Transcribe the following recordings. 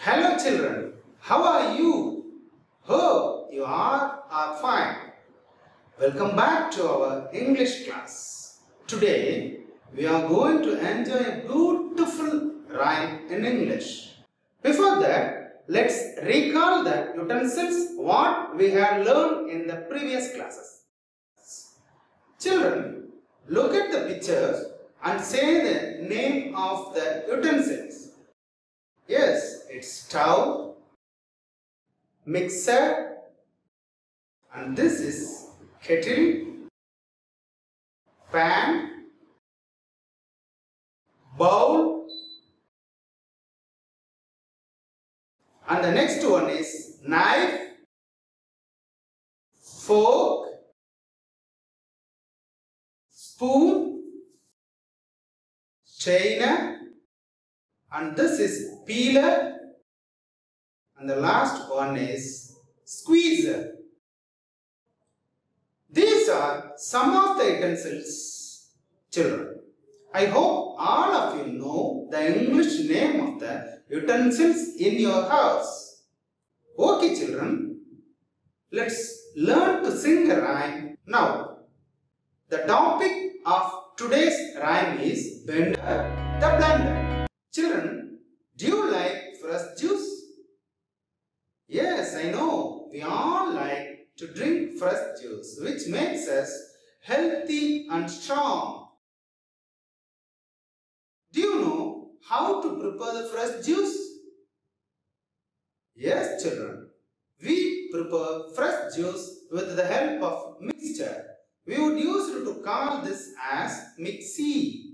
Hello children, how are you? Hope you are, are fine. Welcome back to our English class. Today we are going to enjoy a beautiful rhyme in English. Before that, let's recall the utensils what we have learned in the previous classes. Children, look at the pictures and say the name of the utensils. Yes, it's stove, mixer, and this is kettle, pan, bowl, and the next one is knife, fork, spoon, strainer, and this is peeler and the last one is squeezer. These are some of the utensils, children. I hope all of you know the English name of the utensils in your house. Okay, children. Let's learn to sing a rhyme now. The topic of today's rhyme is Bender the Blender. Children, do you like fresh juice? Yes, I know. We all like to drink which makes us healthy and strong. Do you know how to prepare the fresh juice? Yes, children. We prepare fresh juice with the help of mixture. We would use to call this as mixie.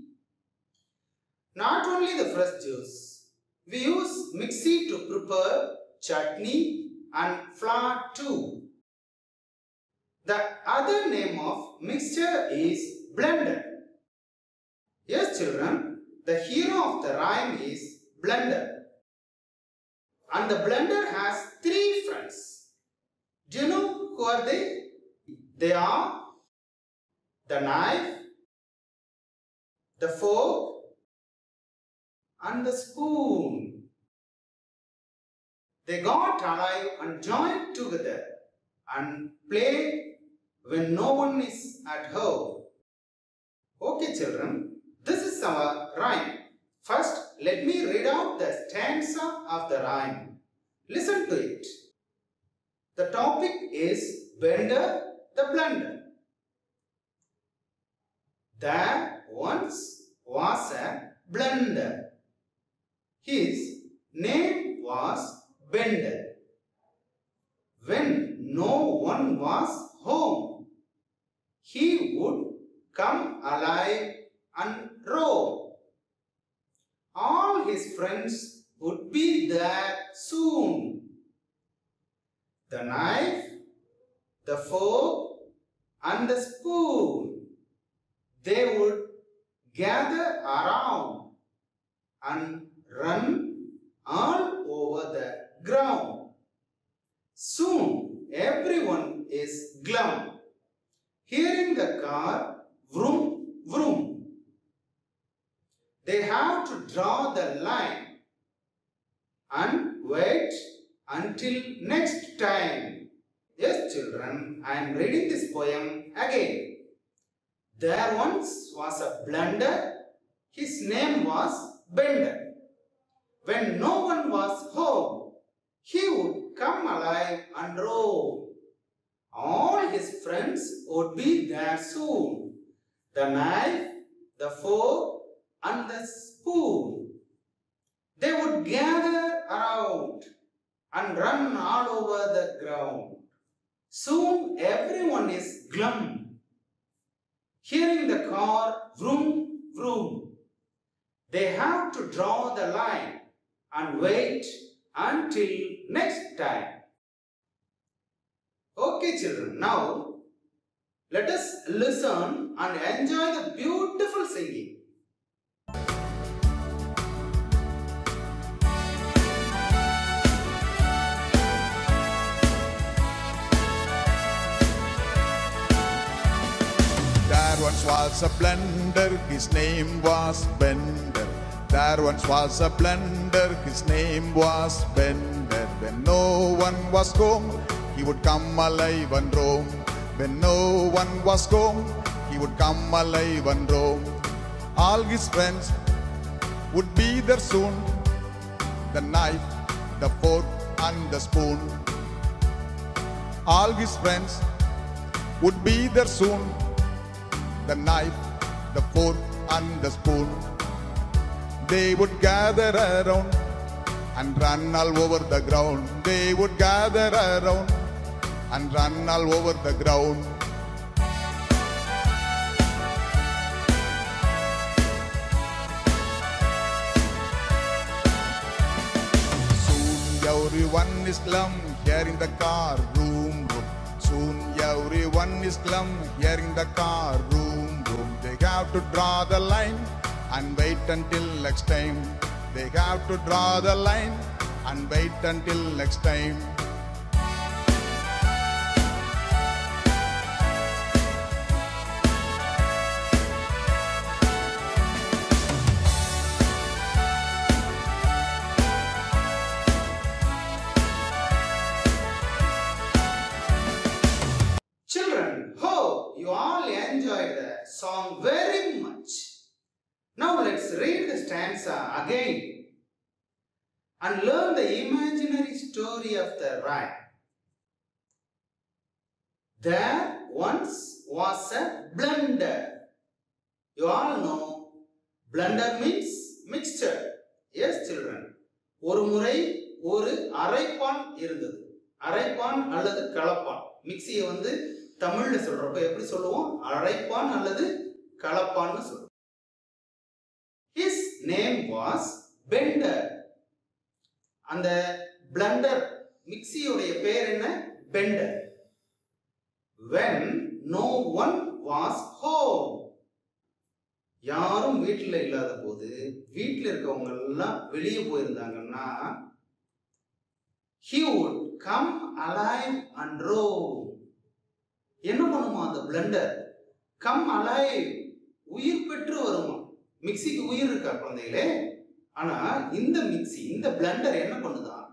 Not only the fresh juice, we use mixie to prepare chutney and flour too. The other name of mixture is blender. Yes children, the hero of the rhyme is blender. And the blender has three friends. Do you know who are they? They are the knife, the fork, and the spoon. They got alive and joined together and play when no one is at home. Okay children, this is our rhyme. First, let me read out the stanza of the rhyme. Listen to it. The topic is Bender the Blender. There once was a blender. His name was Bender. When no one was home, he would come alive and roam. All his friends would be there soon. The knife, the fork, and the spoon, they would gather around and run all over the ground. Soon everyone is glum, hearing the car vroom vroom. They have to draw the line and wait until next time. Yes, children, I am reading this poem again. There once was a blender. His name was Bender. When no one was home, he would come alive and roam. All his friends would be there soon. The knife, the fork, and the spoon. They would gather around and run all over the ground. Soon everyone is glum. Hearing the car vroom vroom. They have to draw the line and wait until next time. Okay children, now let us listen and enjoy the beautiful singing. There once was a blender, his name was Bender. There once was a blender, his name was Bender. When no one was home, he would come alive and roam. When no one was home, he would come alive and roam. All his friends would be there soon. The knife, the fork, and the spoon. All his friends would be there soon. The knife, the fork, and the spoon. They would gather around and run all over the ground. They would gather around and run all over the ground. Soon everyone is glum, hearing the car room room. Soon everyone is glum, hearing the car room room. They have to draw the line and wait until next time. They have to draw the line and wait until next time. Blender means mixer yes children ஒரு முறை ஒரு அரைப்பான் இருந்தது. அரைப்பான் அல்லது கலப்பான். மிக்சியை வந்து தமிழ்ல சொல்றப்ப எப்படி சொல்லுவோம்? அரைப்பான் அல்லது கலப்பான்னு சொல்லுவோம். ஹிஸ் நேம் வாஸ் பெண்டர் அந்த பிளண்டர் மிக்சியுடைய பேர் என்ன? Bender when no one was home யாரும் வீட்டில் இல்லாத போது வீட்டில் இருக்கவங்க எல்லாம் வெளியே போயிருந்தாங்கன்னா he would come alive and என்ன பண்ணுமா அந்த பிளண்டர் கம் அலைவ் உயிர் பெற்று வருமா? மிக்சிக்கு உயிர் இருக்கா குழந்தைகளே? ஆனா இந்த மிக்சி இந்த பிளண்டர் என்ன பண்ணுதான்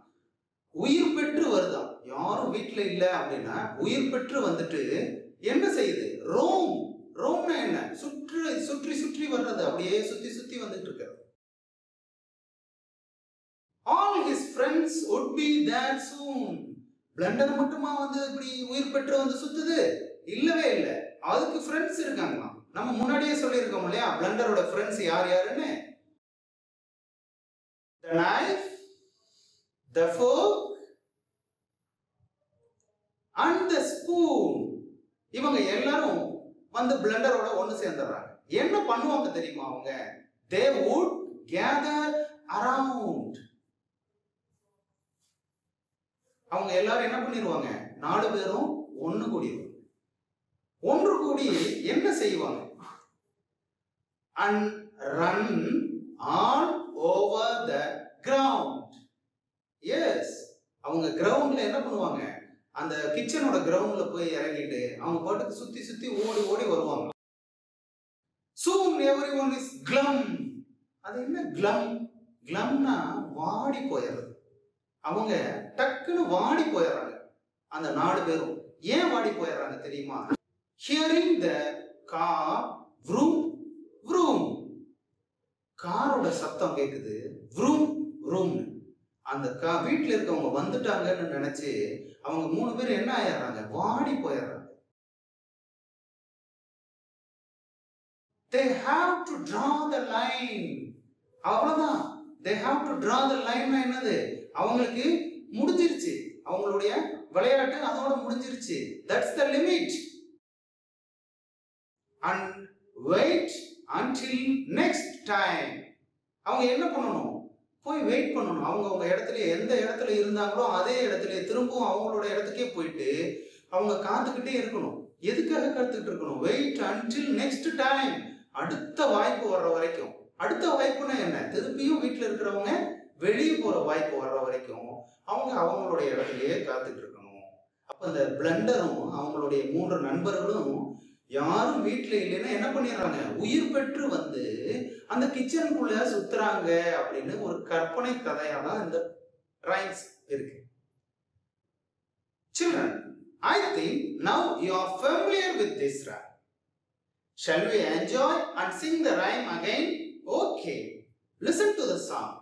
உயிர் பெற்று வருதாம் யாரும் வீட்டில் இல்லை அப்படின்னா உயிர் பெற்று வந்துட்டு என்ன செய்யுது? அப்படியே சுத்தி சுத்தி வந்துட்டு இருக்கிறது all his friends would be there soon. Blender மட்டுமா வந்து இப்படி உயிர் பெற்று வந்து சுத்துது? இல்லவே இல்ல. அதுக்கு ஃப்ரெண்ட்ஸ் இருக்காங்களாம். நம்ம முன்னாடியே சொல்லியிருக்கோம் இல்லையா? பிளண்டரோட ஃப்ரெண்ட்ஸ் யார் யாருன்னு? The knife the fork and the spoon இவங்க எல்லாரும் வந்து பிளண்டரோட ஒன்று சேர்ந்துடுறாங்க. என்ன பண்ணுவாங்க தெரியுமா அவங்க? தே வுட் கேதர் அரவுண்ட் அவங்க எல்லாரும் என்ன பண்ணிடுவாங்க நாலு பேரும் ஒன்று கூடிடுவாங்க ஒன்று கூடி என்ன செய்வாங்க? And run all over the ground yes அவங்க கிரவுண்ட்ல என்ன பண்ணுவாங்க? அந்த கிச்சனோட கிரவுண்ட்ல போய் இறங்கிட்டு அவங்க பாட்டுக்கு சுத்தி சுத்தி ஓடி ஓடி வருவாங்க. எவ்ரி ஒன் இஸ் கிளம் அது என்ன கிளம் கிளம்னா வாடி போயிடுறது. அவங்க டக்குன்னு வாடி போயிடுறாங்க. அந்த நாலு பேரும் ஏன் வாடி போயிடுறாங்க தெரியுமா? ஹியரிங் த கார் ரூம் காரோட சத்தம் கேக்குது வ்ரூம் vroom. அந்த கா வீட்டில் இருக்கவங்க வந்துட்டாங்கன்னு நினைச்சு அவங்க மூணு பேர் என்ன ஆயிடுறாங்க? வாடி போயிடுறாங்க. They have to draw the line அவ்வளோதான் they have to draw the line என்னது? அவங்களுக்கு முடிஞ்சிருச்சு. அவங்களுடைய விளையாட்டு அதோட முடிஞ்சிருச்சு. That's the limit and wait until next time அவங்க என்ன பண்ணணும்? போய் வெயிட் பண்ணணும். அவங்க அவங்க இடத்துல எந்த இடத்துல இருந்தாங்களோ அதே இடத்துல திரும்பவும் அவங்களோட இடத்துக்கே போயிட்டு அவங்க காத்துக்கிட்டே இருக்கணும். எதுக்காக காத்துக்கிட்டு இருக்கணும்? வெயிட் அன்டில் நெக்ஸ்ட் டைம் அடுத்த வாய்ப்பு வர்ற வரைக்கும் அடுத்த வாய்ப்புனா என்ன? திருப்பியும் வீட்டில் இருக்கிறவங்க வெளியே போற வாய்ப்பு வர்ற வரைக்கும் அவங்க அவங்களுடைய இடத்துலயே காத்துட்டு இருக்கணும். அப்ப இந்த பிளண்டரும் அவங்களுடைய மூன்று நண்பர்களும் யாரும் வீட்டில் இல்லைன்னா என்ன பண்ணிடுறாங்க? உயிர் பெற்று வந்து அந்த கிச்சனுக்குள்ள சுத்துறாங்க அப்படின்னு ஒரு கற்பனை கதையா தான் இந்த ரைம்ஸ் இருக்கு. Children I think now you are familiar with this. Shall we enjoy and sing the rhyme again? Okay. Listen to the song.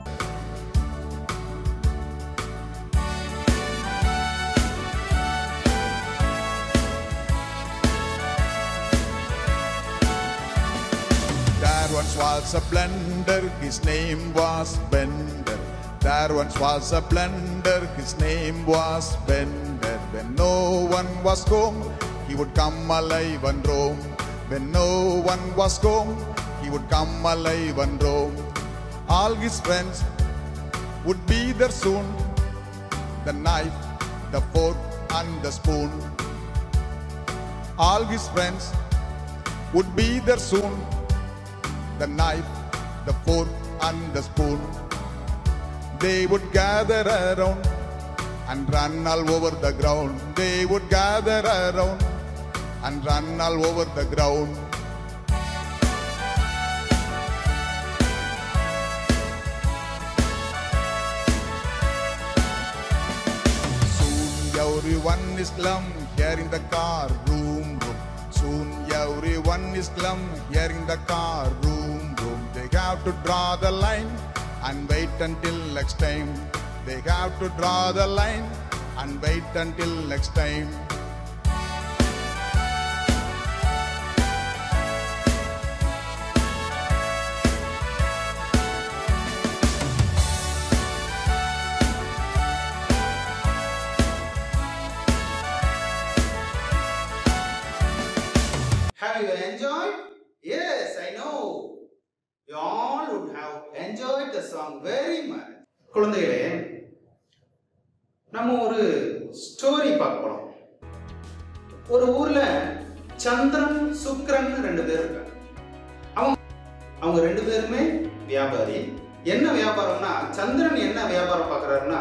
There once was a blender, his name was Bender. There once was a blender, his name was Bender. When no one was home, he would come alive and roam. When no one was home, he would come alive and roam. All his friends would be there soon. The knife, the fork, and the spoon. All his friends would be there soon the knife, the fork, and the spoon. They would gather around and run all over the ground. They would gather around and run all over the ground. Soon everyone is glum here in the car room room. Soon everyone is glum here in the car room room. They have to draw the line and wait until next time. They have to draw the line and wait until next time. நம்ம ஒரு story பார்க்க ஒரு ஊர்ல சந்திரன் சுக்கிரன் ரெண்டு பேர் இருக்காங்க. அவங்க அவங்க ரெண்டு பேருமே வியாபாரி. என்ன வியாபாரம்னா சந்திரன் என்ன வியாபாரம் பார்க்குறாருன்னா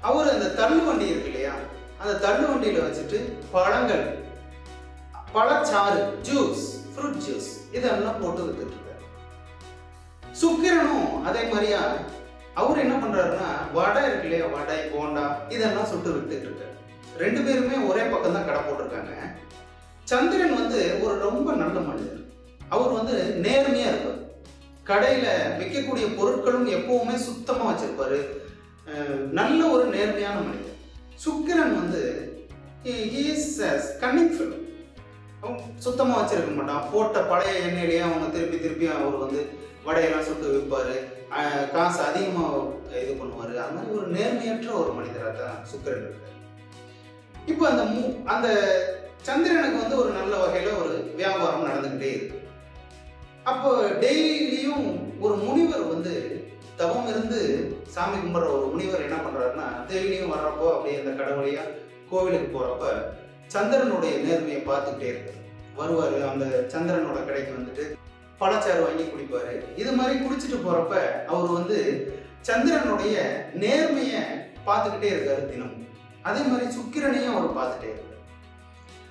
அவர் அந்த தள்ளு வண்டி இருக்கு இல்லையா? அந்த தள்ளு வண்டியில வச்சுட்டு பழங்கள் பழச்சாறு ஜூஸ் ஃப்ரூட் ஜூஸ் இதெல்லாம் போட்டு வித்துட்டு இருக்காரு. சுக்கிரனும் அதே மாதிரியா அவர் என்ன பண்றாருன்னா வடை இருக்கு இல்லையா வடை போண்டா இதெல்லாம் சுட்டு வித்துட்டு இருக்காரு. ரெண்டு பேருமே ஒரே பக்கம் தான் கடை போட்டிருக்காங்க. சந்திரன் வந்து ஒரு ரொம்ப நல்ல மனிதர். அவர் வந்து நேர்மையா இருப்பார். கடையில விற்கக்கூடிய பொருட்களும் எப்பவுமே சுத்தமா வச்சிருப்பாரு. நல்ல ஒரு நேர்மையான மனிதர். சுக்கிரன் வந்து கன்னிங் ஃபில் சுத்தமாக வச்சிருக்க மாட்டான். போட்ட பழைய எண்ணெயிலேயே அவங்க திருப்பி திருப்பி அவர் வந்து வடையெல்லாம் சுட்டு விற்பாரு. காசு அதிகமாக இது பண்ணுவார். அது மாதிரி ஒரு நேர்மையற்ற ஒரு மனிதராக தான் சுக்கரன் இருக்கார். இப்போ அந்த மூ அந்த சந்திரனுக்கு வந்து ஒரு நல்ல வகையில் ஒரு வியாபாரம் நடந்துக்கிட்டே இருக்கு. அப்போ டெய்லியும் ஒரு முனிவர் வந்து தவம் இருந்து சாமி கும்பிட்ற ஒரு முனிவர் என்ன பண்ணுறாருன்னா டெய்லியும் வர்றப்போ அப்படியே அந்த கடவுளையா கோவிலுக்கு போகிறப்ப சந்திரனுடைய நேர்மையை பார்த்துக்கிட்டே இருப்பார் வருவார் அந்த சந்திரனோட கடைக்கு வந்துட்டு பழச்சாறு வாங்கி குடிப்பாரு. இது மாதிரி குடிச்சிட்டு போறப்ப அவர் வந்து சந்திரனுடைய நேர்மையை பார்த்துக்கிட்டே இருக்காரு தினம் அதே மாதிரி சுக்கிரனையும் அவர் பார்த்துட்டே இருக்காரு.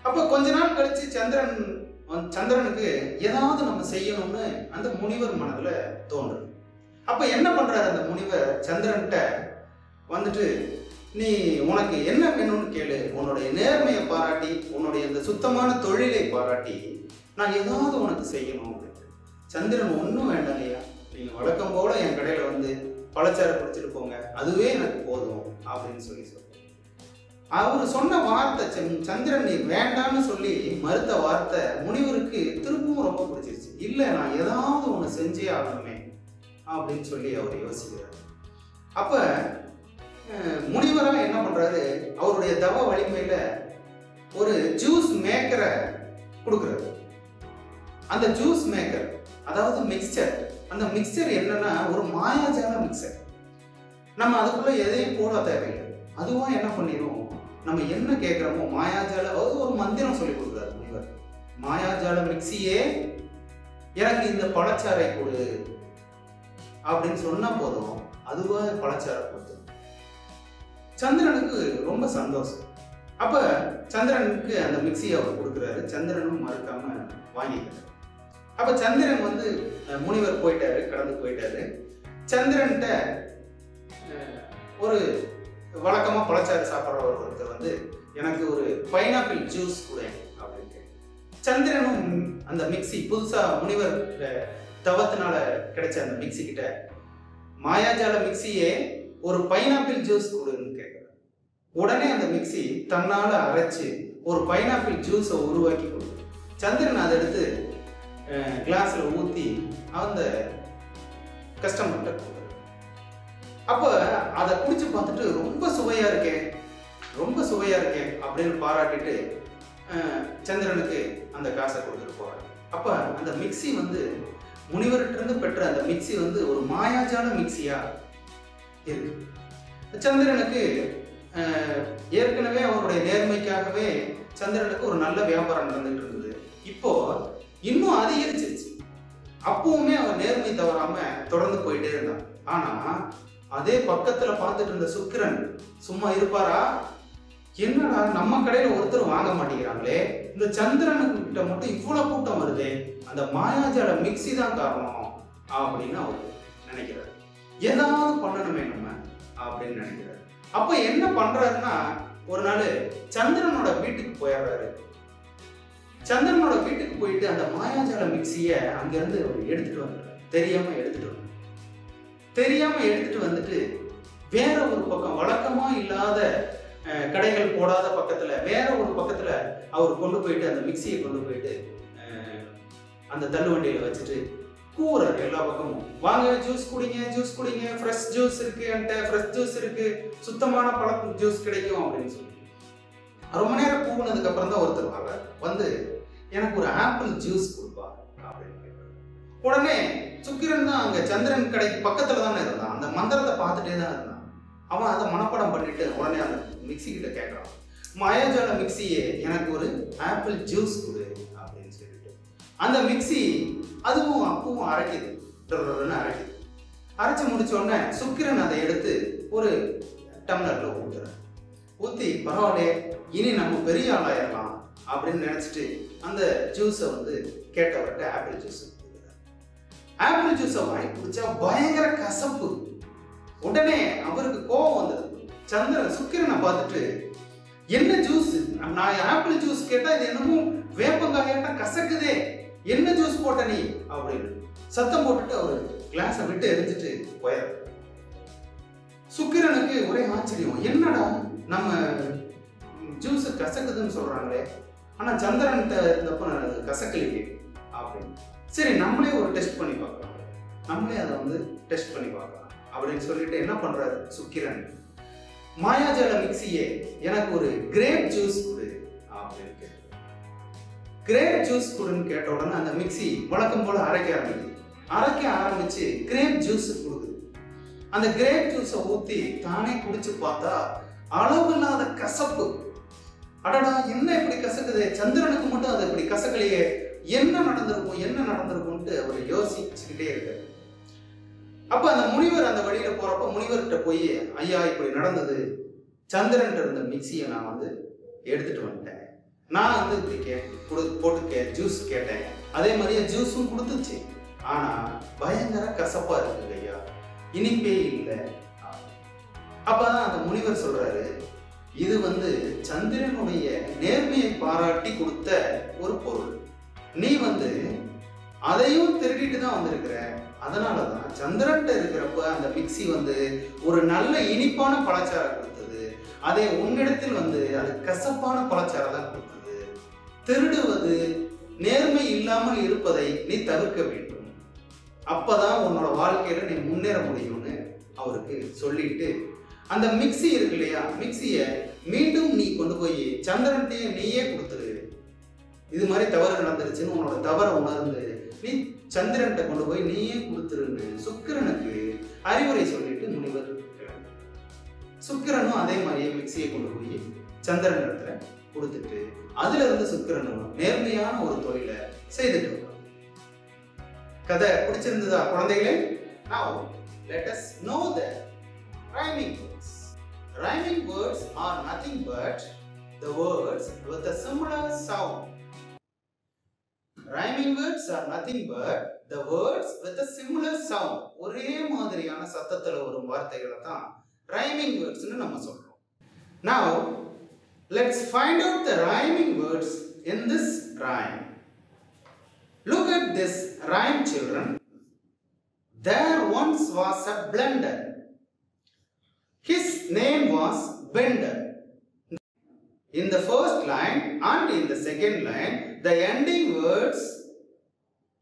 அப்ப கொஞ்ச நாள் கழிச்சு சந்திரன் சந்திரனுக்கு ஏதாவது நம்ம செய்யணும்னு அந்த முனிவர் மனதுல தோன்றும் அப்ப என்ன பண்றாரு அந்த முனிவர்? சந்திரன்கிட்ட வந்துட்டு நீ உனக்கு என்ன வேணும்னு கேளு. உன்னுடைய நேர்மையை பாராட்டி உன்னுடைய இந்த சுத்தமான தொழிலை பாராட்டி நான் ஏதாவது உனக்கு செய்யணும். சந்திரன் ஒன்றும் வேண்டாம் ஐயா. நீங்கள் வழக்கம் போல என் கடையில் வந்து பழச்சாறு குடிச்சிட்டு போங்க. அதுவே எனக்கு போதும் அப்படின்னு சொல்லி சொல்லுவோம் அவர் சொன்ன வார்த்தை சந்திரன் நீ வேண்டான்னு சொல்லி மறுத்த வார்த்தை முனிவருக்கு திரும்பவும் ரொம்ப பிடிச்சிருச்சு. இல்லை நான் ஏதாவது ஒன்று செஞ்சே ஆகணுமே அப்படின்னு சொல்லி அவர் யோசிக்கிறார். அப்போ முனிவராக என்ன பண்ணுறாரு அவருடைய தவ வலிமையில் ஒரு ஜூஸ் மேக்கரை கொடுக்குறாரு. அந்த ஜூஸ் மேக்கர் அதாவது மிக்சர் அந்த மிக்சர் என்னன்னா ஒரு மாயாஜால மிக்சர் நம்ம அதுக்குள்ள எதையும் போட தேவையில்லை. அதுவும் என்ன பண்ணிடும் நம்ம என்ன கேட்குறோமோ மாயாஜால அது ஒரு மந்திரம் சொல்லி கொடுக்குறாரு முனிவர். மாயாஜால மிக்சியே எனக்கு இந்த பழச்சாறை கொடு. அப்படின்னு சொன்னா போதும் அதுவா பழச்சாறை கொடுத்து. சந்திரனுக்கு ரொம்ப சந்தோஷம். அப்ப சந்திரனுக்கு அந்த மிக்சியை அவர் கொடுக்குறாரு. சந்திரனும் மறுக்காம வாங்கிக்கிறார். அப்ப சந்திரன் வந்து முனிவர் போயிட்டாரு கடந்து போயிட்டாரு. சந்திரன்கிட்ட ஒரு வழக்கமா பழச்சாறு சாப்பிட்ற ஒருத்தர் வந்து எனக்கு ஒரு பைனாப்பிள் ஜூஸ் கூட அப்படின்ட்டு சந்திரனும் அந்த மிக்ஸி புதுசா முனிவர் தவத்தினால கிடைச்ச அந்த மிக்சி கிட்ட மாயாஜால மிக்ஸியே ஒரு பைனாப்பிள் ஜூஸ் கொடுன்னு கேட்குறாரு உடனே அந்த மிக்ஸி தன்னால அரைச்சு ஒரு பைனாப்பிள் ஜூஸை உருவாக்கி கொடுக்கும். சந்திரன் அதை எடுத்து கிளாஸில் ஊற்றி அந்த கஸ்டமர்கிட்ட கொடுக்குறது. அப்போ அதை குடிச்சு பார்த்துட்டு ரொம்ப சுவையாக இருக்கே ரொம்ப சுவையாக இருக்கேன் அப்படின்னு பாராட்டிட்டு சந்திரனுக்கு அந்த காசை கொடுத்துட்டு போகிறாங்க அப்போ அந்த மிக்ஸி வந்து முனிவர்கிட்டருந்து பெற்ற அந்த மிக்ஸி வந்து ஒரு மாயாஜால மிக்சியாக இருக்கு. சந்திரனுக்கு ஏற்கனவே அவருடைய நேர்மைக்காகவே சந்திரனுக்கு ஒரு நல்ல வியாபாரம் நடந்துட்டு இருந்தது. இப்போது இன்னும் அதிகரிச்சிருச்சு அப்பவுமே அவன் நேர்மை தவறாம தொடர்ந்து போயிட்டே இருந்தான். ஆனா அதே பக்கத்துல பார்த்துட்டு இருந்த சுக்கிரன் சும்மா இருப்பாரா? என்னடா நம்ம கடையில ஒருத்தர் வாங்க மாட்டேங்கிறாங்களே. இந்த சந்திரனுக்கு கிட்ட மட்டும் இவ்வளவு கூட்டம் வருதே. அந்த மாயாஜால மிக்ஸி தான் காரணம் அப்படின்னு அவர் நினைக்கிறார். ஏதாவது பண்ணணுமே நம்ம அப்படின்னு நினைக்கிறார். அப்ப என்ன பண்றாருன்னா ஒரு நாள் சந்திரனோட வீட்டுக்கு போயிடுறாரு. சந்திரனோட வீட்டுக்கு போயிட்டு அந்த மாயாஜால மிக்ஸிய அங்கிருந்து அவர் எடுத்துட்டு வந்தார். தெரியாம எடுத்துட்டு வந்தார். தெரியாம எடுத்துட்டு வந்துட்டு வேற ஒரு பக்கம் வழக்கமா இல்லாத கடைகள் போடாத பக்கத்துல வேற ஒரு பக்கத்துல அவர் கொண்டு போயிட்டு அந்த மிக்ஸியை கொண்டு போயிட்டு அந்த தள்ளுவண்டியில் வச்சுட்டு கூறாரு எல்லா பக்கமும் வாங்க ஜூஸ் குடிங்க ஜூஸ் குடிங்க ஃப்ரெஷ் ஜூஸ் இருக்கு என்கிட்ட ஃப்ரெஷ் ஜூஸ் இருக்கு சுத்தமான பழம் ஜூஸ் கிடைக்கும் அப்படின்னு சொல்லி. ரொம்ப நேரம் கூவுனதுக்கு அப்புறம் தான் ஒருத்தர் வர்றார். வந்து எனக்கு ஒரு ஆப்பிள் ஜூஸ் கொடுப்பா அப்படின்னு உடனே சுக்கிரன் தான் அங்க சந்திரன் கடைக்கு பக்கத்துல தானே இருந்தான். அந்த மந்திரத்தை பார்த்துட்டே தான் இருந்தான். அவன் அதை மனப்பாடம் பண்ணிட்டு உடனே அந்த மிக்ஸி கிட்ட கேட்கறான். மயோஜால மிக்ஸியே எனக்கு ஒரு ஆப்பிள் ஜூஸ் கொடு அப்படின்னு சொல்லிட்டு. அந்த மிக்ஸி அதுவும் அப்பவும் அரைக்குது. அரைக்குது. அரைச்சு முடிச்ச உடனே சுக்கிரன் அதை எடுத்து ஒரு டம்ளர்ல ஊத்துறான் ஊத்தி பரவாயில்லையே இனி நம்ம பெரிய ஆளாயிரலாம் அப்படின்னு நினைச்சிட்டு அந்த ஜூஸை வந்து கேட்டவர்கிட்ட ஆப்பிள் ஜூஸ் ஆப்பிள் ஜூஸை வாங்கி குடிச்சா பயங்கர கசப்பு. உடனே அவருக்கு கோபம் வந்தது. சந்திரன் சுக்கிரனை பார்த்துட்டு என்ன ஜூஸ் நான் ஆப்பிள் ஜூஸ் கேட்டா இது என்னமோ வேப்பங்காயாட்டா கசக்குதே. என்ன ஜூஸ் போட்ட நீ? அப்படின்னு சத்தம் போட்டுட்டு அவர் கிளாஸை விட்டு எரிஞ்சிட்டு போயிடுறாரு சுக்கிரனுக்கு ஒரே ஆச்சரியம் என்னடா? நம்ம ஜூஸ் கசக்குதுன்னு சொல்றாங்களே. ஆனா சந்திரன்கிட்ட இருந்தப்ப நான் கசக்கலையே அப்படின்னு. சரி நம்மளே ஒரு டெஸ்ட் பண்ணி பார்க்கலாம். நம்மளே அதை வந்து டெஸ்ட் பண்ணி பார்க்கலாம். அப்படின்னு சொல்லிட்டு என்ன பண்றாரு சுக்கிரன்? மாயாஜால மிக்ஸியே எனக்கு ஒரு கிரேப் ஜூஸ் கொடு அப்படின்னு கேட்டாரு. கிரேப் ஜூஸ் கொடுன்னு கேட்ட உடனே அந்த மிக்ஸி வழக்கம் போல அரைக்க ஆரம்பிக்குது. அரைக்க ஆரம்பிச்சு கிரேப் ஜூஸ் கொடுக்குது. அந்த கிரேப் ஜூஸை ஊத்தி தானே குடிச்சு பார்த்தா அளவில்லாத கசப்பு. அடடா என்ன இப்படி கசக்குது? சந்திரனுக்கு மட்டும் அது இப்படி கசக்கலையே. என்ன நடந்திருக்கும் என்ன நடந்திருக்கும்ட்டு அவர் யோசிச்சுக்கிட்டே இருக்காரு. அப்ப அந்த முனிவர் அந்த வழியில போறப்ப முனிவர்கிட்ட போய் ஐயா இப்படி நடந்தது. சந்திரன் இருந்த மிக்சியை நான் வந்து எடுத்துட்டு வந்துட்டேன். நான் வந்து இப்படி கே கொடு போட்டு கே ஜூஸ் கேட்டேன். அதே மாதிரியே ஜூஸும் கொடுத்துச்சு. ஆனா பயங்கர கசப்பா இருக்குது ஐயா. இனிப்பே இல்லை. அப்பதான் அந்த முனிவர் சொல்றாரு இது வந்து சந்திரனுடைய நேர்மையை பாராட்டி கொடுத்த ஒரு பொருள். நீ வந்து அதையும் திருடிட்டு தான் வந்திருக்கிற. அதனால தான் சந்திரன்ட்ட இருக்கிறப்ப அந்த மிக்ஸி வந்து ஒரு நல்ல இனிப்பான பழச்சாரம் கொடுத்தது. அதே உன்னிடத்தில் வந்து அது கசப்பான பழச்சாரம் தான் கொடுத்தது. திருடுவது நேர்மை இல்லாமல் இருப்பதை நீ தவிர்க்க வேண்டும். அப்பதான் உன்னோட வாழ்க்கையில நீ முன்னேற முடியும்னு அவருக்கு சொல்லிட்டு அந்த மிக்ஸி இருக்கு இல்லையா? மிக்ஸியை மீண்டும் நீ கொண்டு போய் சந்திரன்கிட்டயே நீயே கொடுத்துரு. இது மாதிரி தவறு நடந்துருச்சுன்னு உன்னோட தவறை உணர்ந்து நீ சந்திரன்கிட்ட கொண்டு போய் நீயே கொடுத்துருன்னு சுக்கிரனுக்கு அறிவுரை சொல்லிட்டு முனிவர் சுக்கிரனும் அதே மாதிரியே மிக்ஸியை கொண்டு போய் சந்திரன் இடத்துல கொடுத்துட்டு அதுல இருந்து சுக்கிரனும் நேர்மையான ஒரு தொழிலை செய்துட்டு கதை பிடிச்சிருந்ததா குழந்தைகளே? No let us know rhyming words rhyming words are nothing but the words with a similar sound. Rhyming words are nothing but the words with a similar sound. ஒரே மாதிரியான சத்தத்தில் வரும் வார்த்தைகளை தான் rhyming wordsனு நம்ம சொல்றோம். Now, let's find out the rhyming words in this rhyme. Look at this rhyme, children. There once was a blender. His name was Bender. In the first line and in the second line, the ending words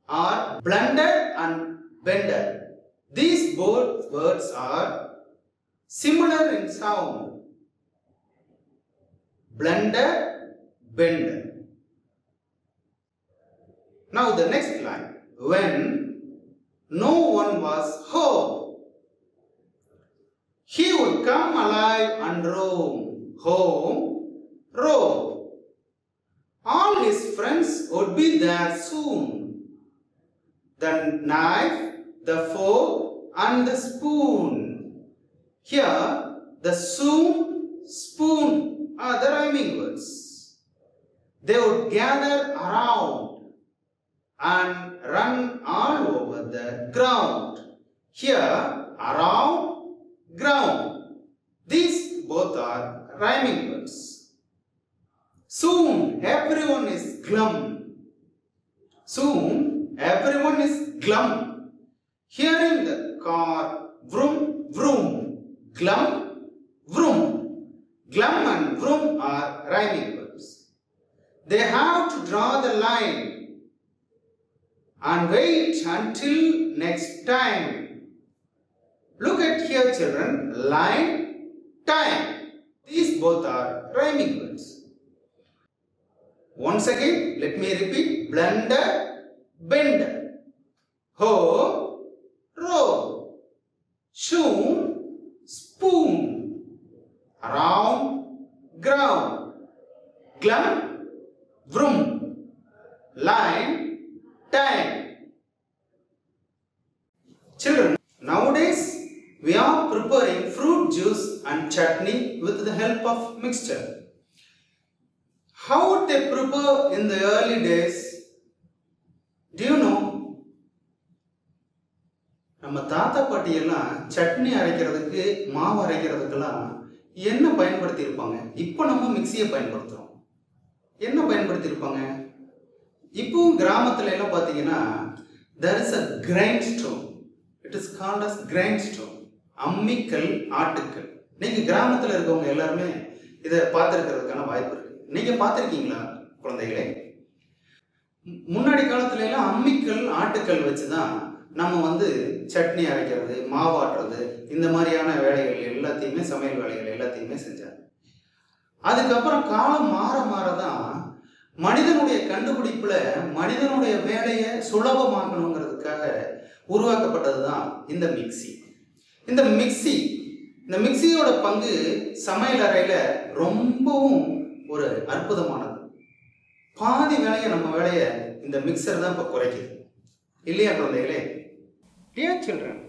are blunder and bender. These both words are similar in sound. Blunder, bender. Now the next line. When no one was home, he would come alive and roam. Home, roam. All his friends would be there soon. The knife, the fork, and the spoon. Here, the soon, spoon are the rhyming words. They would gather around and run all over the ground. Here, around, ground. These both are rhyming words. Soon, everyone is glum. Soon, everyone is glum. Hearing the car vroom, vroom, glum, vroom. Glum and vroom are rhyming words. They have to draw the line and wait until next time. Look at here children, line, time. These both are rhyming words. Once again, let me repeat, blunder, bender, hoe, help of mixture. How would they prepare in the early days? Do you know? நம்ம தாத்தா பாட்டி எல்லாம் சட்னி அரைக்கிறதுக்கு மாவு அரைக்கிறதுக்கெல்லாம் என்ன பயன்படுத்தி இருப்பாங்க இப்போ நம்ம மிக்சியை பயன்படுத்துறோம் என்ன பயன்படுத்தி இருப்பாங்க இப்பவும் கிராமத்துல எல்லாம் பார்த்தீங்கன்னா there is a grindstone it is called as grindstone அம்மிக்கல் ஆட்டுக்கல் நீங்க கிராமத்தில் இருக்கவங்க எல்லாருமே இதை பார்த்துருக்கிறதுக்கான வாய்ப்பு இருக்குது நீங்கள் பார்த்துருக்கீங்களா குழந்தைகளே? முன்னாடி காலத்துல எல்லாம் அம்மிக்கல் ஆட்டுக்கல் வச்சு தான் நம்ம வந்து சட்னி அரைக்கிறது மாவாட்டுறது இந்த மாதிரியான வேலைகள் எல்லாத்தையுமே சமையல் வேலைகள் எல்லாத்தையுமே செஞ்சாங்க. அதுக்கப்புறம் காலம் மாற மாற தான் மனிதனுடைய கண்டுபிடிப்புல மனிதனுடைய வேலையை சுலபமாக்கணுங்கிறதுக்காக உருவாக்கப்பட்டது தான் இந்த மிக்ஸி. இந்த மிக்ஸி இந்த மிக்சியோட பங்கு சமையல் அறையில் ரொம்பவும் ஒரு அற்புதமானது பாதி வேலையை நம்ம வேலையை இந்த மிக்சர் தான் இப்போ குறைக்குது இல்லையா குழந்தைகளே dear children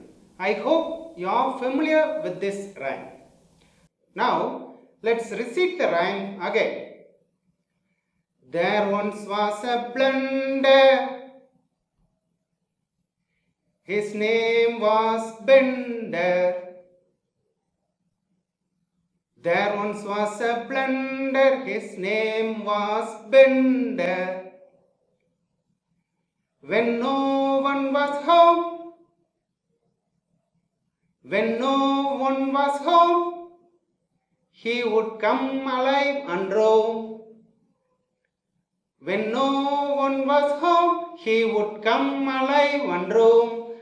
I hope you are familiar with this rhyme now let's recite the rhyme again There once was a blender. His name was Bender. There once was a blender. His name was Bender. When no one was home, when no one was home, he would come alive and roam. When no one was home, he would come alive and roam.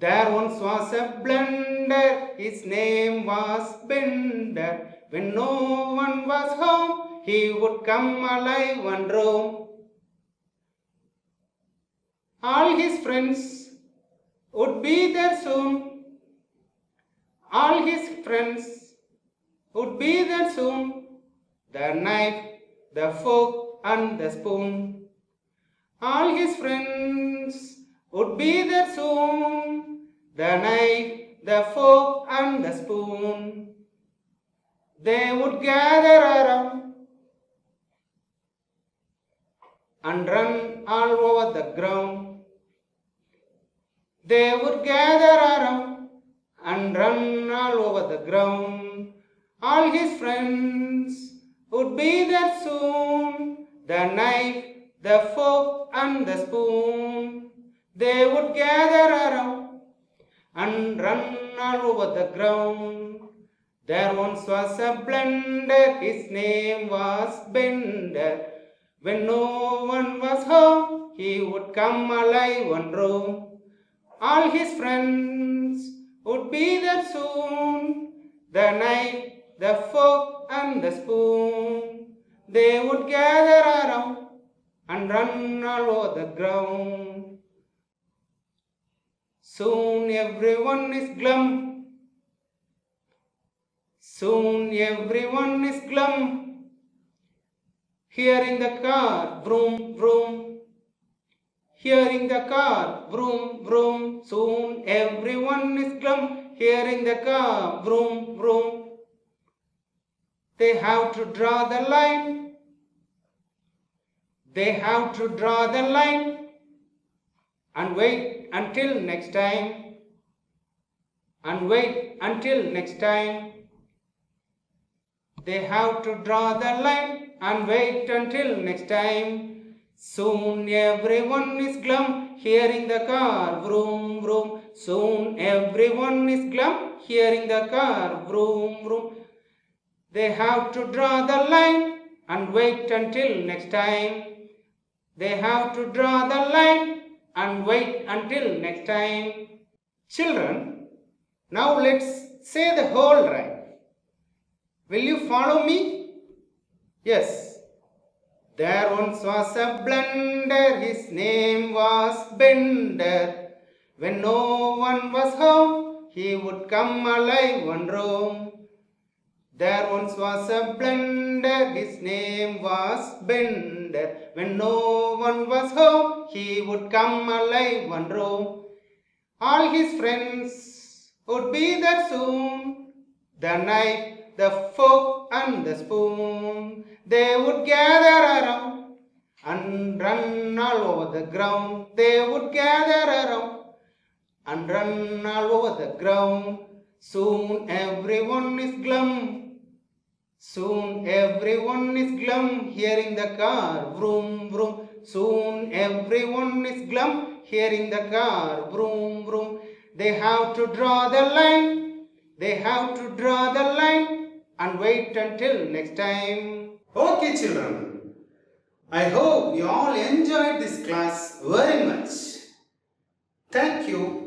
There once was a blender, his name was Bender. When no one was home, he would come alive and roam. All his friends would be there soon. All his friends would be there soon. The knife, the fork, and the spoon. All his friends would be there soon. The knife, the fork, and the spoon. They would gather around and run all over the ground. They would gather around and run all over the ground. All his friends would be there soon. The knife, the fork, and the spoon. They would gather around and run all over the ground. There once was a blender, his name was Bender. When no one was home, he would come alive and roam. All his friends would be there soon. The knife, the fork, and the spoon. They would gather around and run all over the ground. Soon everyone is glum. Soon everyone is glum. Here in the car, vroom, vroom. Here in the car, vroom, vroom. Soon everyone is glum. Here in the car, vroom, vroom. They have to draw the line. They have to draw the line and wait until next time. And wait until next time. They have to draw the line and wait until next time. Soon everyone is glum, hearing the car vroom vroom. Soon everyone is glum, hearing the car vroom vroom. They have to draw the line and wait until next time. They have to draw the line and wait until next time. Children, now let's say the whole rhyme. Will you follow me? Yes. There once was a blender, his name was Bender. When no one was home, he would come alive and roam. There once was a blender, his name was Bender. When no one was home, he would come alive and roam. All his friends would be there soon. The knife, the fork, and the spoon. They would gather around and run all over the ground. They would gather around and run all over the ground. Soon everyone is glum. Soon everyone is glum, hearing the car vroom vroom. Soon everyone is glum, hearing the car vroom vroom. They have to draw the line. They have to draw the line and wait until next time. Okay, children. I hope you all enjoyed this class very much. Thank you.